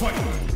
Fight.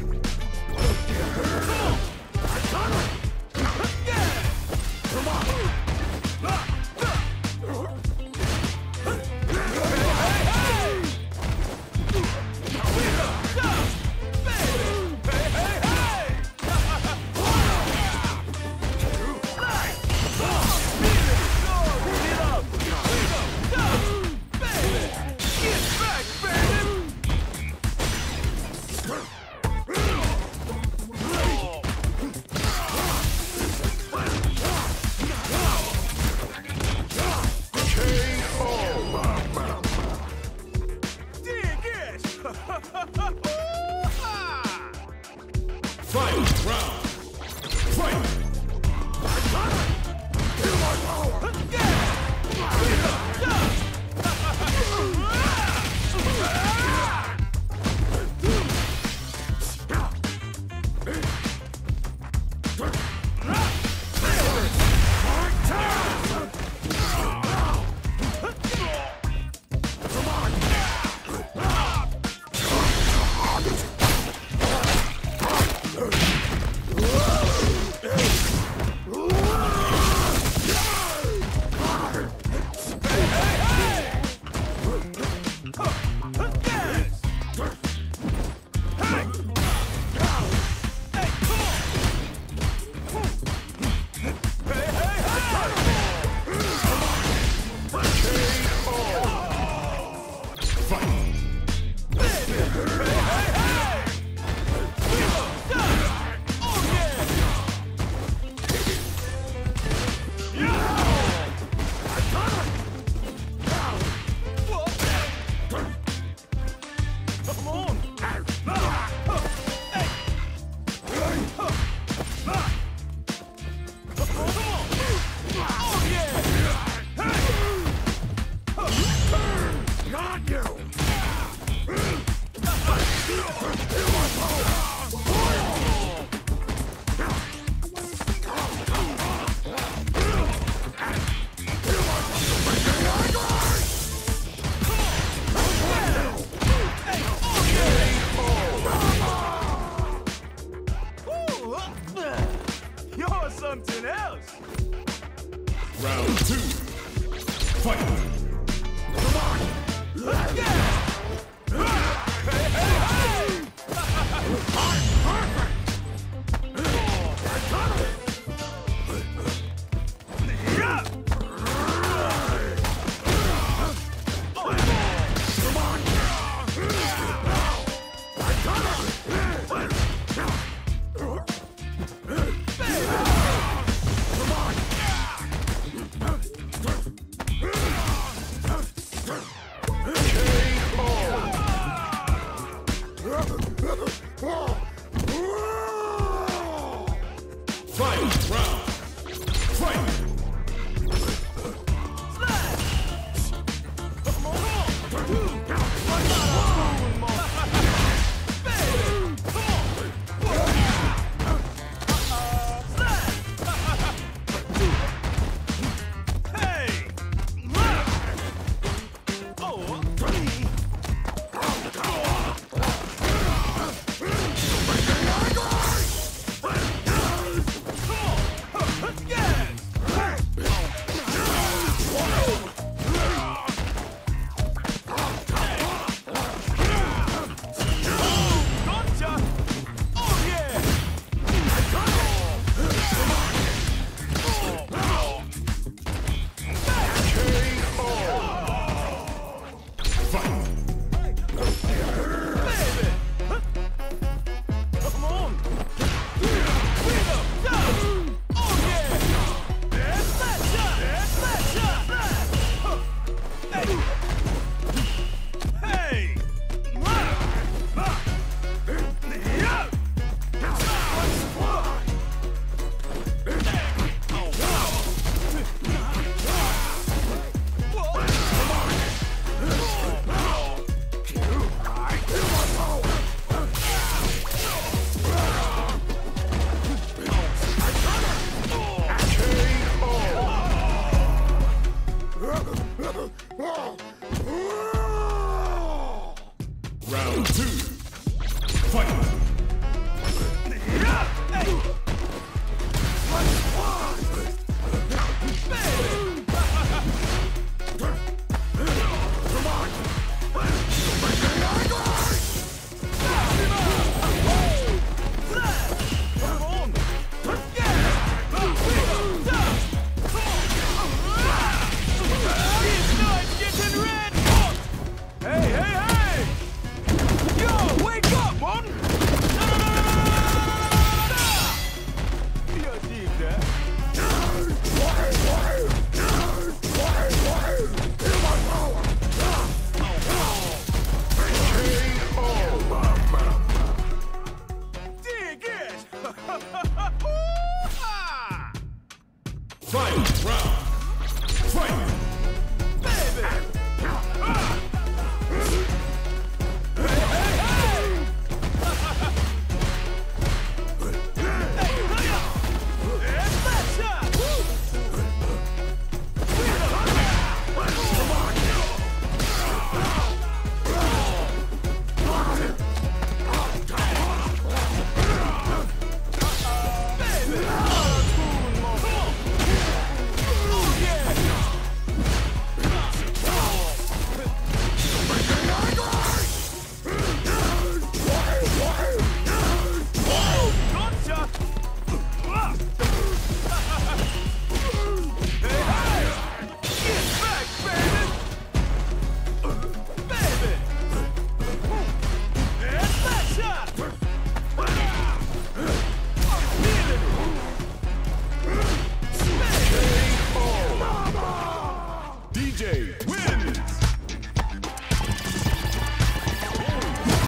ha ha ha Fight. Round